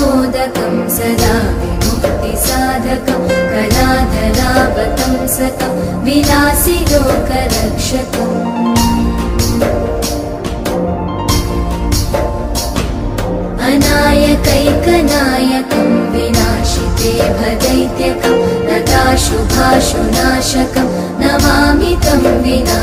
मोदकं सदा विमुक्तिसाधकं कलाधरावतं सतं विलासि लोकरक्षकम् अनायकैकनायकं विनाशिते भदैत्यकं नताशुभाशुनाशकं नमामि तं विना